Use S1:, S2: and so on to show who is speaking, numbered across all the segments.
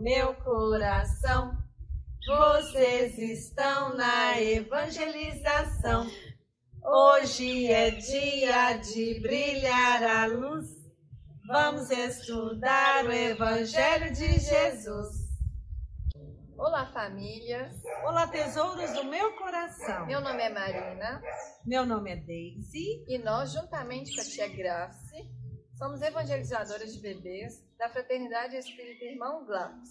S1: meu coração, vocês estão na evangelização. Hoje é dia de brilhar a luz. Vamos estudar o Evangelho de Jesus.
S2: Olá, famílias.
S1: Olá, tesouros do meu coração.
S2: Meu nome é Marina.
S1: Meu nome é Daisy.
S2: E nós, juntamente com a tia Grace, somos evangelizadoras de bebês da Fraternidade Espírita Irmão Glacos.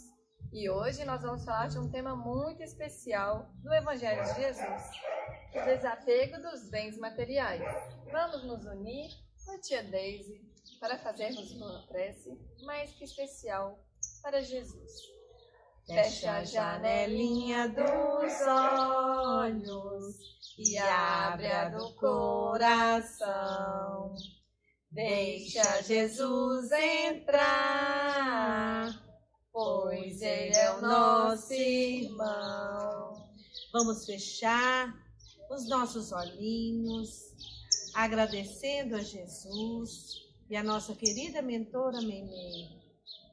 S2: E hoje nós vamos falar de um tema muito especial do Evangelho de Jesus, o desapego dos bens materiais. Vamos nos unir com a tia Daisy para fazermos uma prece mais que especial para Jesus.
S1: Fecha a janelinha dos olhos e abre a do coração. Deixa Jesus entrar, pois Ele é o nosso irmão. Vamos fechar os nossos olhinhos, agradecendo a Jesus e a nossa querida mentora Memei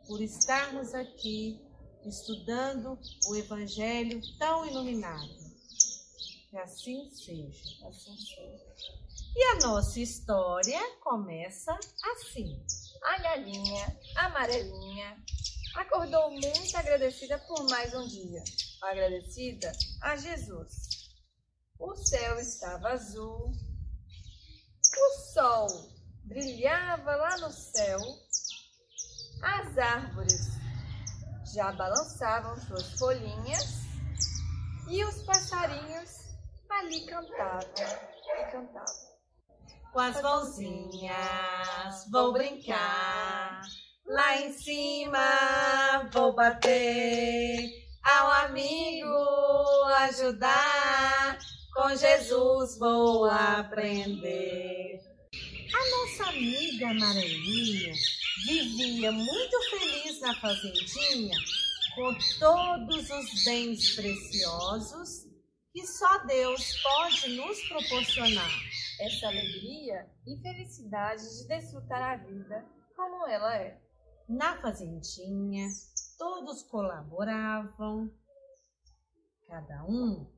S1: por estarmos aqui estudando o Evangelho tão iluminado. Que assim seja.
S2: Assim seja.
S1: E a nossa história começa assim.
S2: A galinha amarelinha acordou muito agradecida por mais um dia. Agradecida a Jesus. O céu estava azul. O sol brilhava lá no céu. As árvores já balançavam suas folhinhas e os passarinhos ali cantavam e cantavam.
S1: Com as mãozinhas vou brincar, lá em cima vou bater, ao amigo ajudar, com Jesus vou aprender. A nossa amiga amarelinha vivia muito feliz na fazendinha com todos os bens preciosos que só Deus pode nos proporcionar.
S2: Essa alegria e felicidade de desfrutar a vida como ela é.
S1: Na fazendinha, todos colaboravam, cada um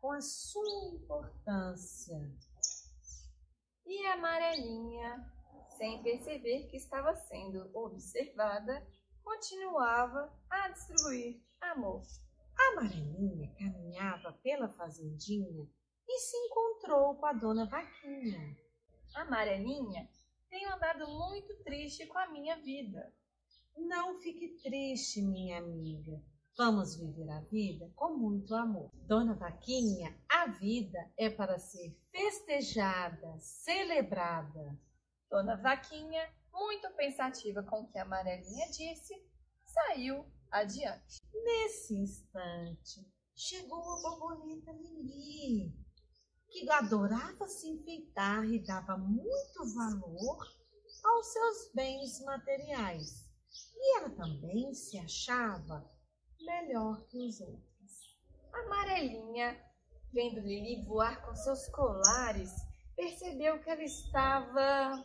S1: com a sua importância.
S2: E a amarelinha sem perceber que estava sendo observada, continuava a distribuir amor.
S1: A amarelinha caminhava pela fazendinha e se encontrou com a dona Vaquinha.
S2: Amarelinha, tenho andado muito triste com a minha vida.
S1: Não fique triste, minha amiga. Vamos viver a vida com muito amor. Dona Vaquinha, a vida é para ser festejada, celebrada.
S2: Dona Vaquinha, muito pensativa com o que a amarelinha disse, saiu adiante.
S1: Nesse instante, chegou a borboleta Lili, que adorava se enfeitar e dava muito valor aos seus bens materiais. E ela também se achava melhor que os outros.
S2: Amarelinha, vendo Lili voar com seus colares, percebeu que ela estava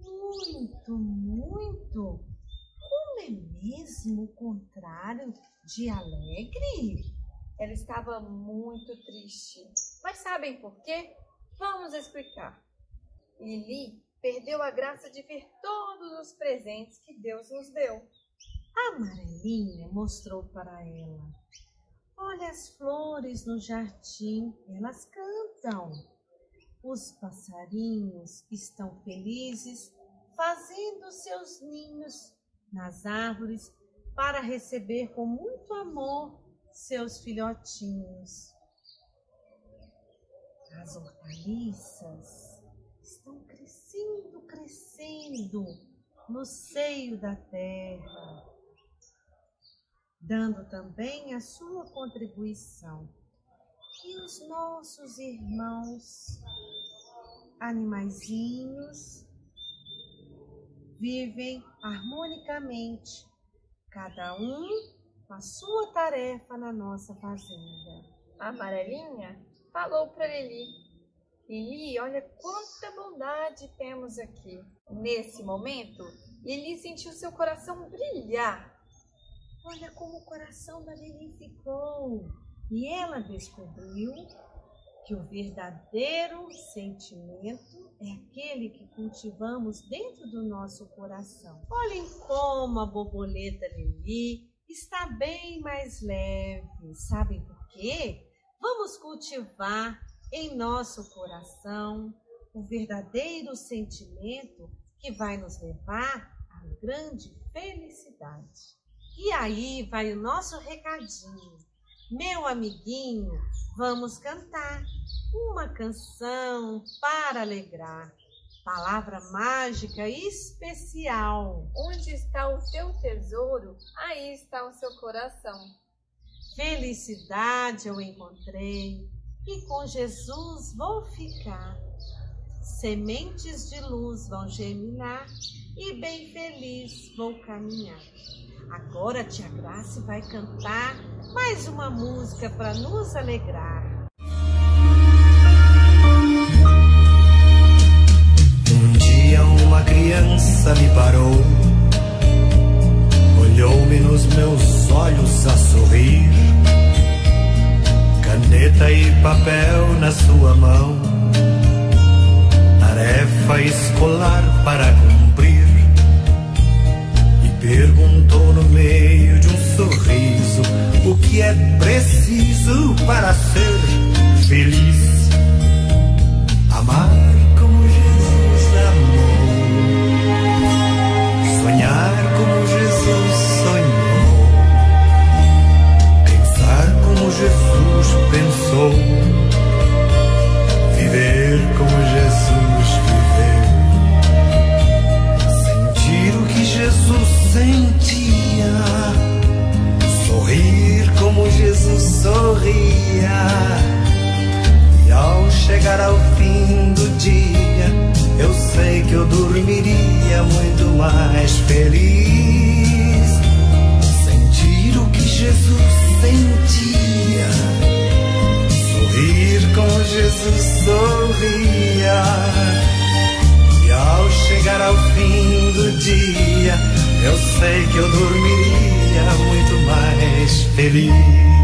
S1: muito, muito. Mesmo contrário de alegre?
S2: Ela estava muito triste. Mas sabem por quê? Vamos explicar. Lili perdeu a graça de ver todos os presentes que Deus nos deu.
S1: A amarelinha mostrou para ela. Olha as flores no jardim, elas cantam. Os passarinhos estão felizes fazendo seus ninhos nas árvores para receber com muito amor seus filhotinhos. As hortaliças estão crescendo, crescendo no seio da terra, dando também a sua contribuição. E os nossos irmãos animaizinhos vivem harmonicamente, cada um com a sua tarefa na nossa fazenda.
S2: A amarelinha falou para Lili: Lili, olha quanta bondade temos aqui. Nesse momento, ele sentiu seu coração brilhar.
S1: Olha como o coração da Lili ficou. E ela descobriu que o verdadeiro sentimento é aquele que cultivamos dentro do nosso coração. Olhem como a borboleta Lili está bem mais leve. Sabem por quê? Vamos cultivar em nosso coração o verdadeiro sentimento que vai nos levar à grande felicidade. E aí vai o nosso recadinho. Meu amiguinho, vamos cantar uma canção para alegrar. Palavra mágica especial.
S2: Onde está o teu tesouro, aí está o seu coração.
S1: Felicidade eu encontrei e com Jesus vou ficar. Sementes de luz vão germinar e bem feliz vou caminhar. Agora a tia Grace vai cantar mais uma música para nos alegrar.
S3: Um dia uma criança me parou, olhou-me nos meus olhos a sorrir, caneta e papel na sua mão, tarefa escolar para cumprir, perguntou no meio de um sorriso o que é preciso para ser feliz. Amar Jesus sorria. E ao chegar ao fim do dia, eu sei que eu dormiria muito mais feliz.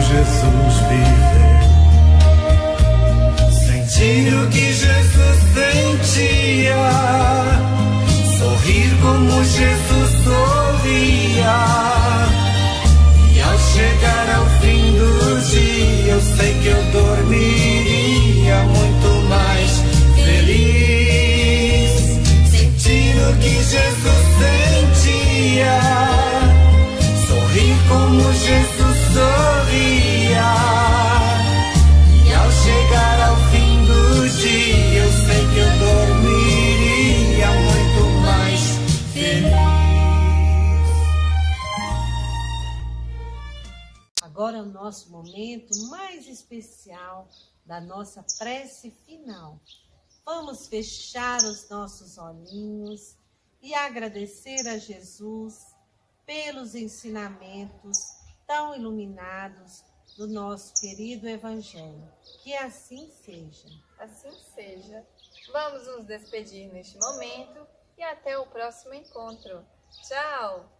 S3: Jesus viveu,
S1: nosso momento mais especial da nossa prece final. Vamos fechar os nossos olhinhos e agradecer a Jesus pelos ensinamentos tão iluminados do nosso querido Evangelho. Que assim seja.
S2: Assim seja. Vamos nos despedir neste momento e até o próximo encontro. Tchau!